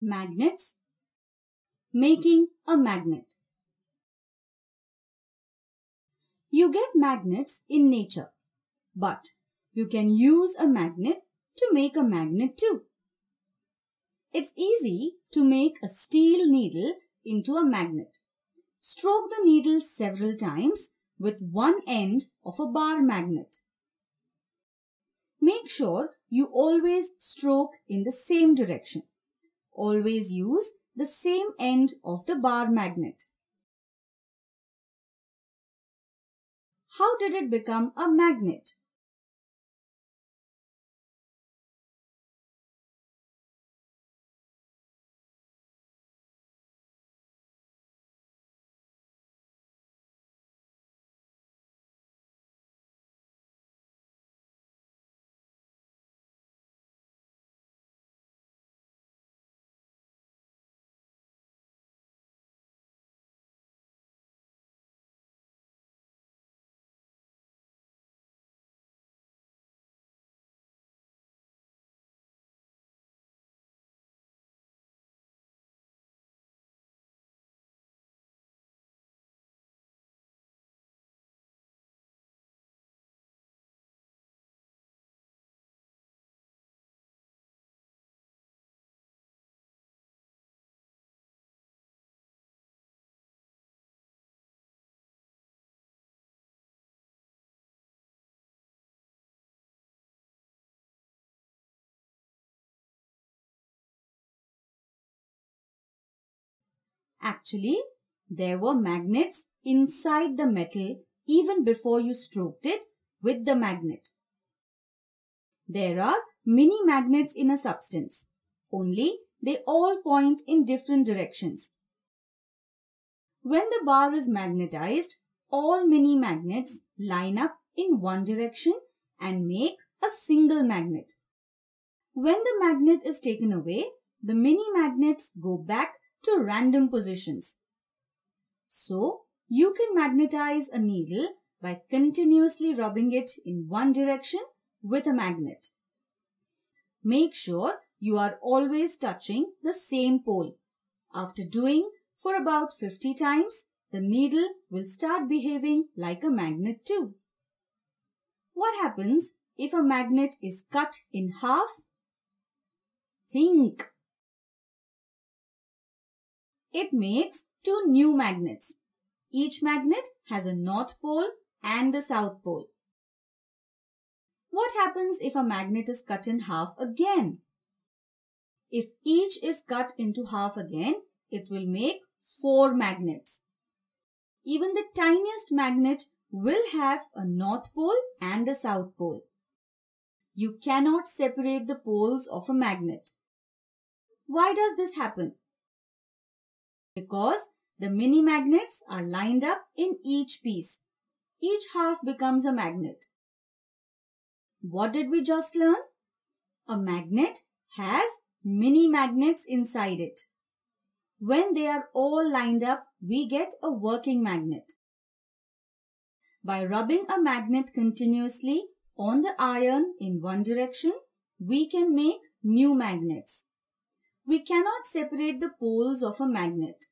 Magnets. Making a magnet. You get magnets in nature, but you can use a magnet to make a magnet too. It's easy to make a steel needle into a magnet. Stroke the needle several times with one end of a bar magnet. Make sure you always stroke in the same direction. Always use the same end of the bar magnet. How did it become a magnet? Actually, there were magnets inside the metal even before you stroked it with the magnet. There are mini magnets in a substance, only they all point in different directions. When the bar is magnetized, all mini magnets line up in one direction and make a single magnet. When the magnet is taken away, the mini magnets go back to random positions. So, you can magnetize a needle by continuously rubbing it in one direction with a magnet. Make sure you are always touching the same pole. After doing for about 50 times, the needle will start behaving like a magnet too. What happens if a magnet is cut in half? Think it makes two new magnets. Each magnet has a north pole and a south pole. What happens if a magnet is cut in half again? If each is cut into half again, it will make four magnets. Even the tiniest magnet will have a north pole and a south pole. You cannot separate the poles of a magnet. Why does this happen? Because the mini magnets are lined up in each piece. Each half becomes a magnet. What did we just learn? A magnet has mini magnets inside it. When they are all lined up, we get a working magnet. By rubbing a magnet continuously on the iron in one direction, we can make new magnets. We cannot separate the poles of a magnet.